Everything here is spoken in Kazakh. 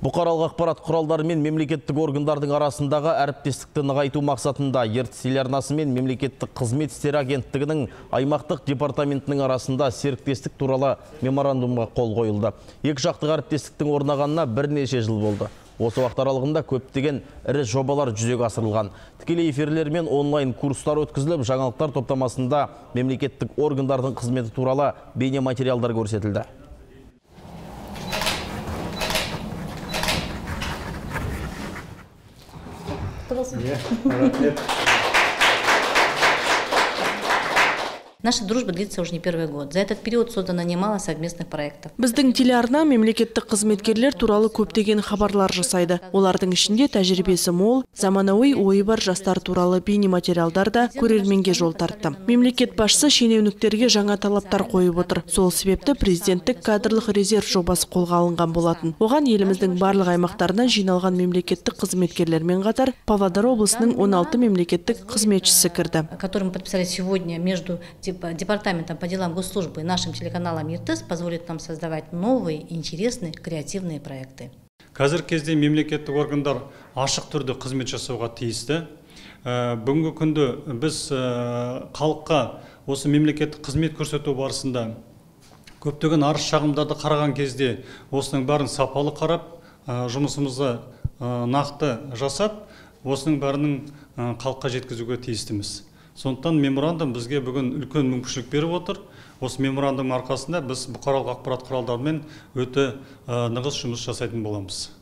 Бұқаралық ақпарат құралдары мен мемлекеттік органдардың арасындағы әріптестікті нығайту мақсатында ертіс телеарнасы мен мемлекеттік қызмет істері агенттігінің аймақтық департаментінің арасында серіктестік туралы меморандумға қол қойылды. Екі жақтық әріптестіктің орнағанына бірнеше жыл болды. Осы уақыт аралығында көптеген ірі жобалар жүзеге асырылған. Тікелей эфирлер мен онлайн курстар өткізіліп, жаңалықтар топтамасында мемлекеттік органдардың қызметі туралы бейне материалдар көрсетілді. 飛ばすね。Наша дружба длится уже не первый год. За этот период создано немало совместных проектов. Біздің телеарна мемлекеттік қызметкерлер туралы көптеген хабарлар жасайды. Олардың ішінде тәжірибесі мол, заманауи ойы бар жастар туралы бейнематериалдар да көрерменге жол тартты. Мемлекет басшысы шенеуніктерге жаңа талаптар қойып отыр. Сол себепті президенттік кадрлық резерв жобасы қолға алынған болатын. Оған еліміздің барлық аймақтарынан жиналған мемлекеттік қызметкерлермен қатар Павлодар облысының 16 мемлекеттік қызметшісі кірді. который мы подписали сегодня между департаментом по делам госслужбы нашим телеканалом ЕРТС, позволит нам создавать новые, интересные, креативные проекты. қазіргі кезде мемлекеттік органдар ашық түрде қызмет жасауға тиісті Ә, бүгінгі күнді біз ә, халыққа осы мемлекеттік қызмет көрсету барысында көптеген арыз шағымдарды қараған кезде осының бәрін сапалы қарап ә, жұмысымызды нақты жасап осының бәрінің ә, халыққа жеткізуге тиістіміз сондықтан меморандум бізге бүгін үлкен мүмкіншілік беріп отыр. Осы меморандум арқасында біз бұқаралық ақпарат құралдарымен өте нығыз жұмыс жасайтын боламыз.